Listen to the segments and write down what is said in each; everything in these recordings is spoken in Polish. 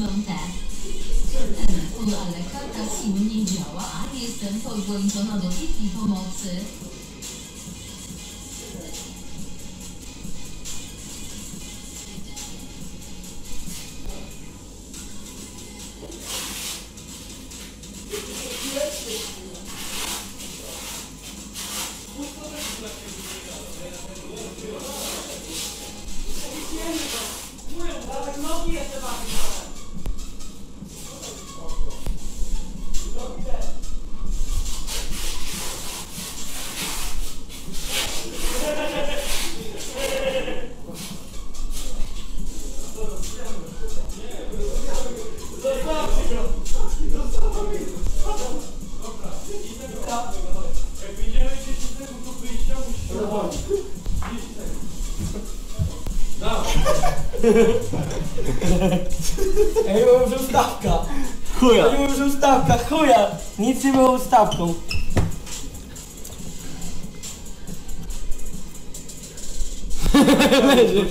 Telefon, ale karta SIM nie działa, a jestem podłączona do Wi-Fi pomocy. Ej, mówią, że ustawka. Chuja. Oni mówią, że ustawka, chuja. Nic nie było ustawką. Leży.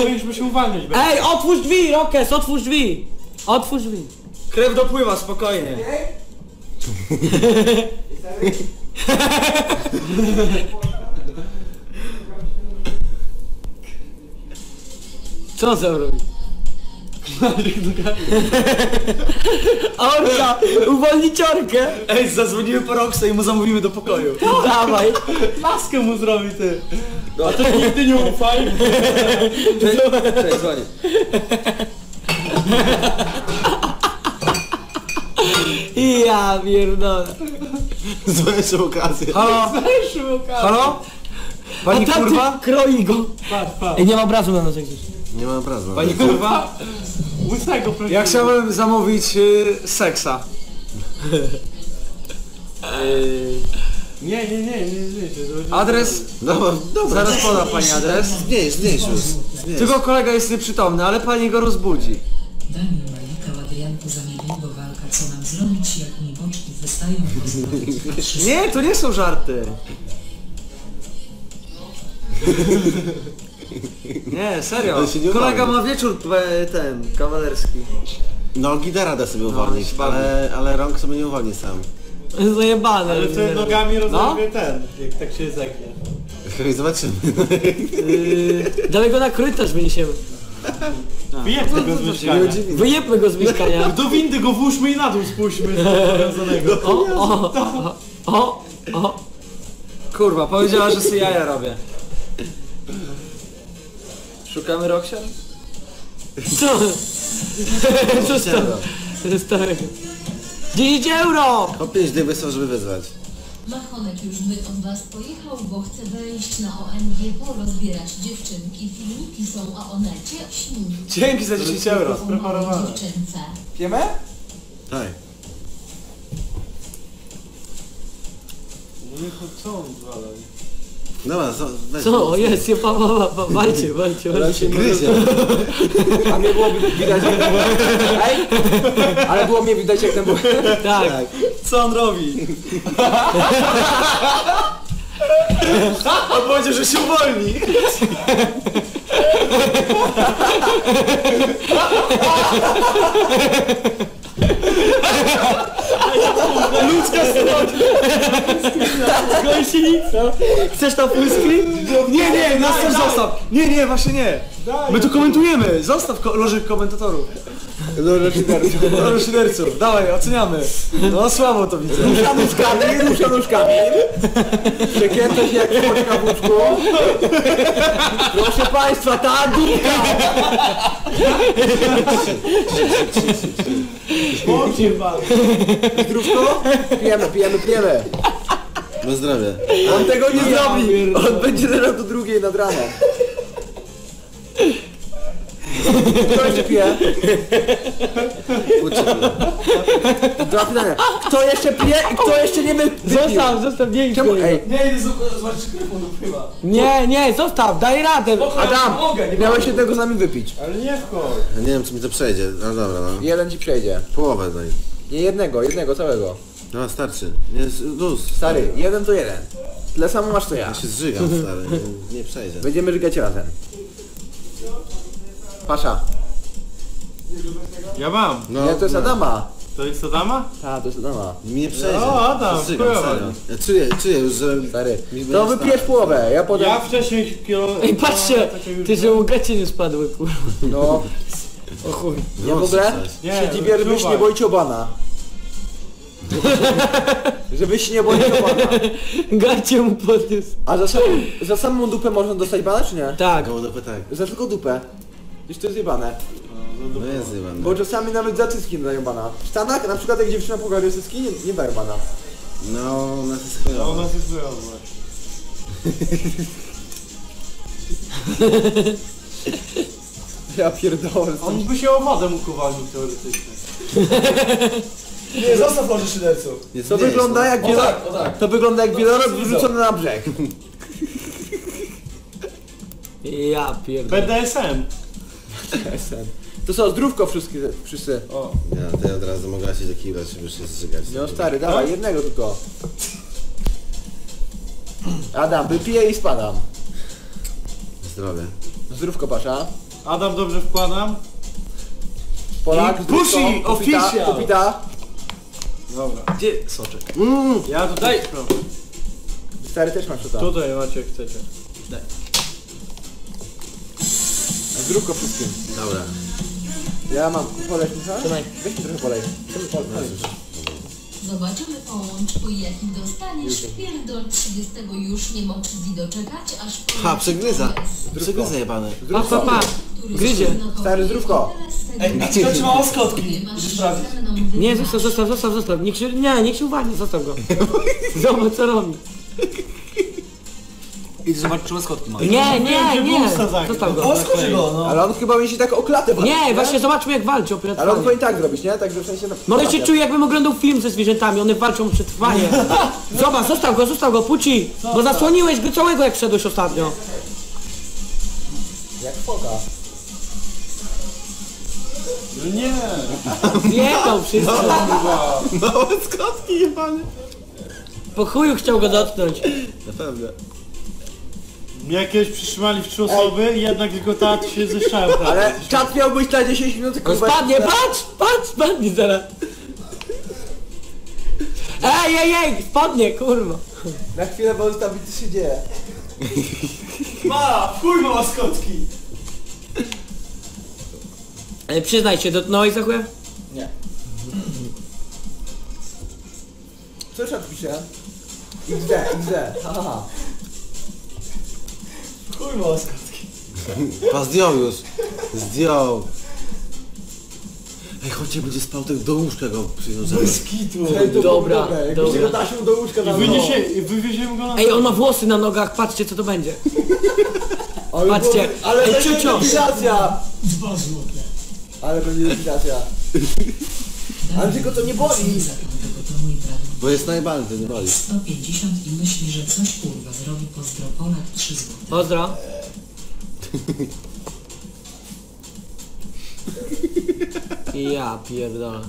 Powinniśmy się uwalniać. będzie. Ej, otwórz drzwi, Rokes, otwórz drzwi. Otwórz drzwi. Krew dopływa, spokojnie. Co za robi? Orka, uwolnić orkę. Ej, zadzwonimy po Roxę i mu zamówimy do pokoju. Dawaj. Maskę mu zrobi ty. A to nigdy nie ufaj. Cześć, cześć, dzwonię. Ja pierdolę. Złe okazję. Halo? Zeszły okazję. Halo? Pani A kurwa? kroi go. Patrz, patrz. Ej, nie ma obrazu na nas jakiś. Nie ma obrazu. Pani kurwa? Łysego proszę. Ja chciałem zamówić y, seksa. Nie, nie, nie, nie, nie, nie. Adres? Dobra, dobra. Zaraz poda pani adres. Zmniejsz, zmniejsz już. Zmniejsz. Tylko kolega jest nieprzytomny, ale pani go rozbudzi. Daniel Malika Adrianku za niedługo walka, co nam zrobić, jak mi boczki wystają po Nie, to nie są żarty. Nie, serio. Się nie Kolega ma wieczór e, ten, kawalerski. Nogi da radę sobie uwolnić, słaby. ale, ale rąk sobie nie uwolni sam. Zajebane. Ale ty nogami No. rozerwie ten, jak tak się zegnie. Zobaczymy. Yy, dawaj go na korytarz wyniesiemy. Wyjeb tego z mieszkania. Wyjebmy go z mieszkania. Do windy go włóżmy i na dół. O, o, o, o, o. Kurwa, powiedziała, że sobie jaja robię. Szukamy Roxian? Co? Co to? Starego. 10 euro! O 5 dych wysłał, żeby wyzwać. Machonek już by od was pojechał, bo chce wejść na ONG porozbierać dziewczynki. Filmiki są o Onecie, śni. Dzięki za 10 euro. Małej dziewczynce. Wiemy? Tak. No co on zwala? Dobra, co, weź. Co? O, jest, je, pa, pa, pa, pa, walcie, walcie, walcie. Gryzie. A mnie byłoby widać jak ten Ej! Ale było mnie widać jak ten był. Tak. Co on robi? On powiedział, że się uwolni. Gąsienica. Chcesz na full screen? Nie, nie, nas też zostaw. Nie, nie, właśnie nie. My tu komentujemy. Zostaw ko loży komentatorów. Loży szyderców. Dawaj, oceniamy. No słabo to widzę. Rusza nóżkami, rusza nóżkami. Przekręca się jak spoczka w łóżku. Proszę Państwa, ta dupka! Zdrówko? Pijemy, pijemy, pijemy. Na zdrowie. On tego nie zrobi. On będzie teraz do drugiej nad ranem. Kto jeszcze pije? Dwa pytania. Kto jeszcze pije i kto jeszcze nie wy... wypił? Zostaw, zostaw, nie idź Czemu? do niego. Ej, Nie, nie. Nie, nie, zostaw, daj radę. Adam, mogę, nie miałeś jednego z nami wypić. Ale nie wchodź. Ja nie wiem, czy mi to przejdzie. No dobra, no. Jeden ci przejdzie. Połowę daj. Nie jednego, jednego całego. No starczy. Nie, luz. Stary, jeden to jeden. Tyle samo masz co ja. Ja się zżygam, stary. Nie, nie przejdzie. Będziemy żygać razem. Pasza. Ja mam. No, Nie, to jest no. Adama. To jest Adama? Tak, to jest Adama. Nie przejdzie. O, Adam, Przestrzegam, chujowo. serio. Ja czuję, czuję już, że... Stary. mi To będzie wypijesz połowę, ja podam... Ja wcześniej kilo... Ej, patrzcie! takiego Ty, już- że mu gacie nie spadły, kurwa. No, O chuj. ja w ogóle Nie, się czuwaj. nie boicie obana. Żebyś się nie boicie obana. Gacie mu podniósł. A za, sam, za samą dupę można dostać bana, czy nie? Tak. Gołodopy tak. Za tylko dupę. Już to jest jebane. No jest zjebane. Bo czasami nawet za cycki nie dają bana. W Stanach na przykład jak dziewczyna pokaże cycki, nie, nie dają bana. No, u nas jest No, u chujowo. nas jest wyjął właśnie. Ja pierdolę. On by się o wodę mógł uwolnić teoretycznie. Nie, zostaw loży szyderców. To mniejszy, wygląda no. jak O wielo... tak, o tak. To wygląda jak wielorok wyrzucony na brzeg. Ja pierdolę. BDSM. To co, zdrówko wszystkie, wszyscy. O. Ja, ja od razu mogę się do kibla, żeby się zżygać. No stary, dawaj, jednego tylko. Adam, wypiję i spadam. Zdrowie. Zdrówko pasza. Adam dobrze wkładam. Polak, I zdrówko, Bushi, popita, official. popita. Dobra. Gdzie soczek? Ja tutaj sprawdzę. Stary też masz to Tutaj macie, jak chcecie. Zdrówko wszystkim. Dobra. Ja mam, polej mi co? Trzymaj. Weź mi trochę polej. Pol- polej. Zobaczymy połączku jaki dostaniesz. Pierdol 30 już nie mógł się doczekać, aż Ha, przegryza. Przegryza jebany. Pa, pa, pa. Gryzie. Stary, zdrówko. Ej, a ciekawe czy ma sprawdzić. Nie, zostaw, zostaw, zostaw, zostaw. Niech się, nie, niech się uwalni, zostaw go. Zobacz co robi. Idź zobacz czy ma. Nie, nie, nie. Zostaw go. O, skoczy go, no. Ale on chyba mi się tak o klatę walczy, Nie, właśnie zobaczmy jak walczy o Ale on powinien tak zrobić, nie? Tak, że w sensie... No, Może się klatę. czuje jakbym oglądał film ze zwierzętami, one walczą o przetrwanie. Zobacz, zostaw go, zostaw go, puci. Bo zasłoniłeś go całego jak wszedłeś ostatnio. Jak foka. Nie. Zjechał wszystko. Małe skotki jebane. Po chuju chciał go dotknąć. Naprawdę. Mnie jakieś przytrzymali w trzy osoby i jednak tylko ta się zeszczałem. Ale czat miał być na 10 minut, On kurwa... spadnie, patrz, patrz, spadnie zaraz. Ej, ej, ej, spadnie, kurwa. Na chwilę bo zostawić co się dzieje. Ma, chuj ma łaskotki. Ej, przyznaj się, dotknąłeś za chuja? Nie. Czat pisze? XD, XD, haha. Chuj ma łaskotki. Pa zdjął już. Zdjął. Ej, chodźcie, będzie spał tak do łóżka go przywiążemy. Bez kitu. Ej, to Dobra, dobra. Jakbyście go taśmą do łóżka na Wyniesie, wywieziemy go na... Ej, on ma włosy na nogach, patrzcie co to będzie. Ale Patrzcie, było- ale ej, będzie ciucio. depilacja! Ale będzie depilacja. Ale tylko to nie boli. Bo jest to nie boli. 150 i myśli, że coś kurwa zrobi pozdro Polak 3 zł. Pozdro. Ja pierdolę.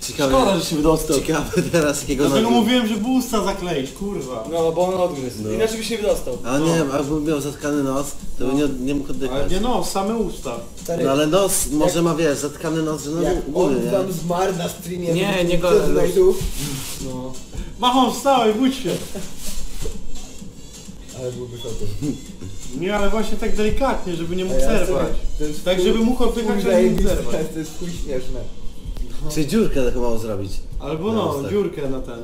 Ciekawe, Szkoda, że się wydostał. ciekawe teraz jakiego Dlatego nogi- mówiłem, żeby usta zakleić, kurwa. No, bo on odgryzł. Inaczej by się nie wydostał. A nie, jakby miał zatkany nos, to by nie, nie mógł Ale oddychać. nie no, same usta. Stary, No ale nos, może ma wiesz, zatkany nos, że no jak góry, on nie? tam zmarł na streamie. Nie, nie go-? No. Machon, wstałej, budź się. Ale byłby szoku. Nie, ale właśnie tak delikatnie, żeby nie mógł zerwać. to Tak, żeby mógł oddychać, ale nie mógł zerwać. To jest chuj śmieszne. Czy dziurkę taką mało zrobić? Albo Na no, ustach. dziurkę na ten.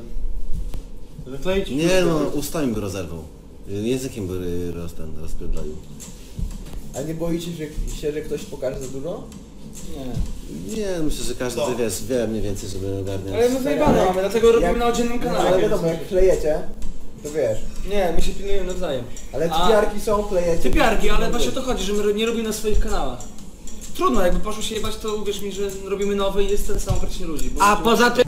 Zakleić Nie dziurkę. no, ustami by rozerwał. Językiem by roz, ten, rozpierdolił. A nie boicie że, się, że ktoś pokaże za dużo? Nie. Nie, myślę, że każdy, ty wiesz, wie mniej więcej, żeby ogarniać. Ale my wyjebane mamy, dlatego robimy na oddzielnym No, ale kanale. wiadomo, jak klejecie, to wiesz. Nie, my się pilnujemy nawzajem. Ale A- typiarki są, klejecie. Typiarki, ale właśnie o to chodzi, że my nie robimy na swoich kanałach. Trudno, jakby poszło się jebać, to uwierz mi, że robimy nowe i jest ten sam praktycznie ludzi. bo A poza tym...